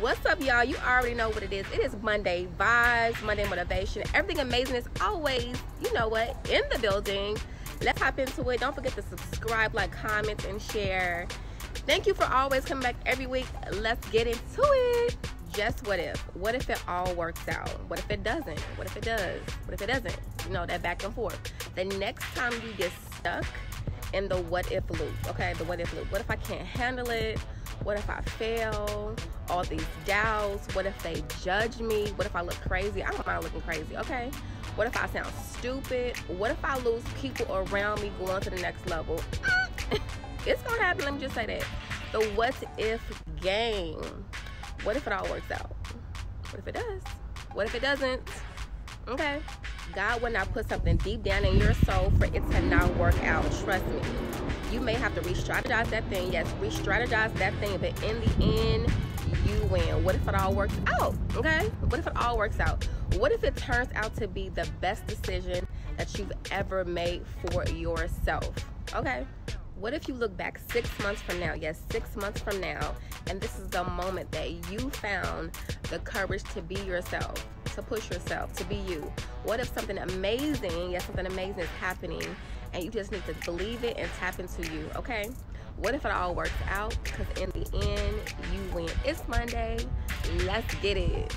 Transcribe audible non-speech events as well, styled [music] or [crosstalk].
What's up, y'all? You already know what it is. It is Monday vibes, Monday motivation. Everything Amazyng is always, you know what, in the building. Let's hop into it. Don't forget to subscribe, like, comment, and share. Thank you for always coming back every week. Let's get into it. Just what if? What if it all works out? What if it doesn't? What if it does? What if it doesn't? You know, that back and forth. The next time you get stuck in the what if loop, okay? The what if loop. What if I can't handle it? What if I fail? All these doubts. What if they judge me? What if I look crazy? I don't mind looking crazy, okay? What if I sound stupid? What if I lose people around me going to the next level? [laughs] it's gonna happen. Let me just say that. The what if game. What if it all works out? What if it does? What if it doesn't? Okay. God will not put something deep down in your soul for it to not work out. Trust me. You may have to re-strategize that thing. Yes, re-strategize that thing, but in the end, you win. What if it all works out? Okay? What if it all works out? What if it turns out to be the best decision that you've ever made for yourself? Okay? What if you look back six months from now? Yes, six months from now, and this is the moment that you found the courage to be yourself, to push yourself, to be you. What if something amazing, yes, something amazing is happening, and you just need to believe it and tap into you, okay? What if it all works out? Because in the end, you win. It's Monday. Let's get it.